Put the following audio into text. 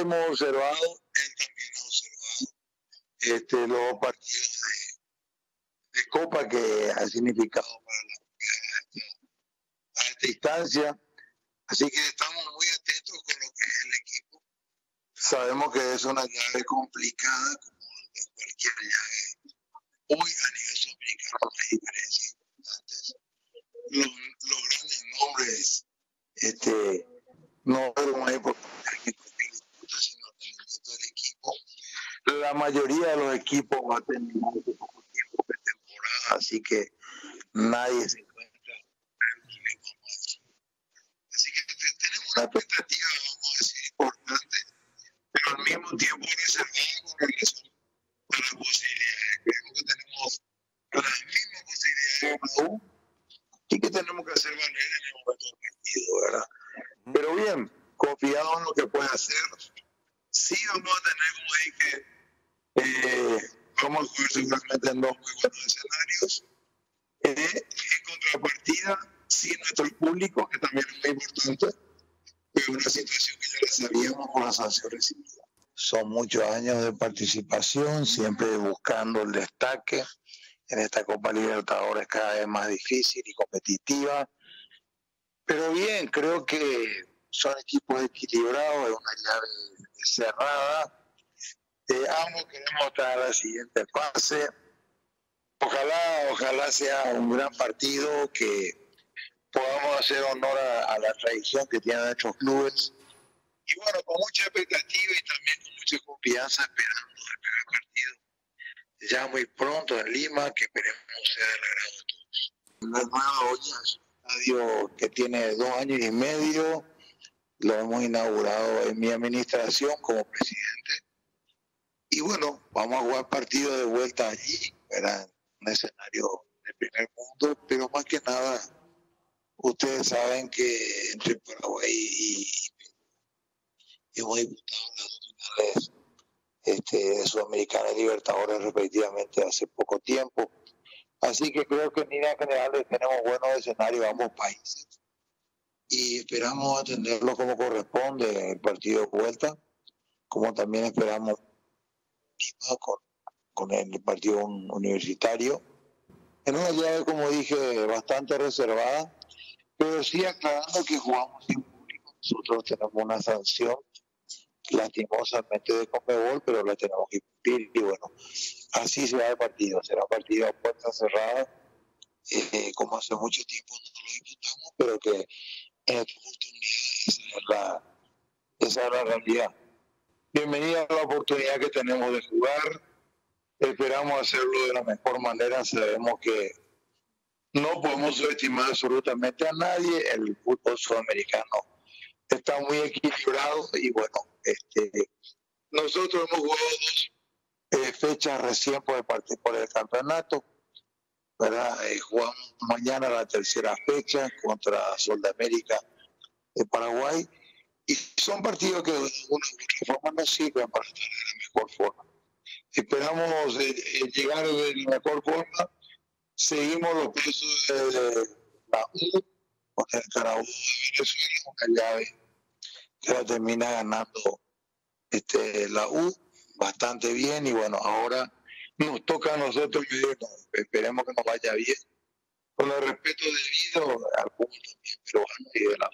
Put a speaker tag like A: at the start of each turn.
A: hemos observado, él también ha observado este, los partidos de, Copa que ha significado para la a esta instancia. Así que estamos muy atentos con lo que es el equipo. Sabemos que es una llave complicada, como cualquier llave. Hoy a nivel sudamericano hay diferencias importantes. Los, los grandes nombres este, no lo más importante que sino el del equipo. La mayoría de los equipos va a terminar de poco tiempo de temporada, así que nadie se encuentra. Así que tenemos una expectativa, vamos a decir, importante, pero al mismo tiempo reservada con relación a las posibilidades. Creemos que tenemos las mismas posibilidades y que tenemos que hacer valer en el momento del partido, ¿verdad? Pero bien, confiado en lo que puede hacer. Sí vamos a tener, como dije, eh, vamos a jugar seguramente en dos muy buenos escenarios. Eh, en contrapartida, sí nuestro público, que también es muy importante, es una situación que ya la sabíamos con la sanción recibida. Son muchos años de participación, siempre buscando el destaque. En esta Copa Libertadores cada vez más difícil y competitiva. Pero bien, creo que son equipos equilibrados, es una llave cerrada. Eh, ambos queremos estar a la siguiente fase. Ojalá, ojalá sea un gran partido que podamos hacer honor a, la tradición que tienen nuestros clubes. Y bueno, con mucha expectativa y también con mucha confianza esperando el primer partido ya muy pronto en Lima, que esperemos sea del agrado de todos. La nueva olla es un estadio que tiene dos años y medio lo hemos inaugurado en mi administración como presidente. Y bueno, vamos a jugar partido de vuelta allí, era un escenario de primer mundo, pero más que nada, ustedes saben que entre Paraguay y, hemos disputado las finales este, sudamericanas libertadores respectivamente hace poco tiempo. Así que creo que en líneas generales tenemos buenos escenarios ambos países y esperamos atenderlo como corresponde el partido de vuelta, como también esperamos con, el partido universitario. En una llave, como dije, bastante reservada, pero sí aclarando que jugamos sin público. Nosotros tenemos una sanción lastimosamente de Comebol, pero la tenemos que cumplir y bueno, así será el partido, será partido a puerta cerrada, eh, como hace mucho tiempo no lo disputamos, pero que en esta oportunidad esa es la, realidad. Bienvenida a la oportunidad que tenemos de jugar. Esperamos hacerlo de la mejor manera. Sabemos que no podemos subestimar absolutamente a nadie. El fútbol sudamericano está muy equilibrado y bueno, este, nosotros hemos jugado dos eh, fechas recién por el, por el campeonato ¿verdad? Eh, mañana la tercera fecha contra Sol de Paraguay y son partidos que de una u otra forma nos sirven para estar en la mejor forma. Esperamos eh, eh, llegar de la mejor forma. Seguimos los pesos de, la U con el Carabobo de Venezuela, una llave que la termina ganando este, la U bastante bien y bueno, ahora nos toca a nosotros esperemos que nos vaya bien, con el respeto debido al público peruano y de la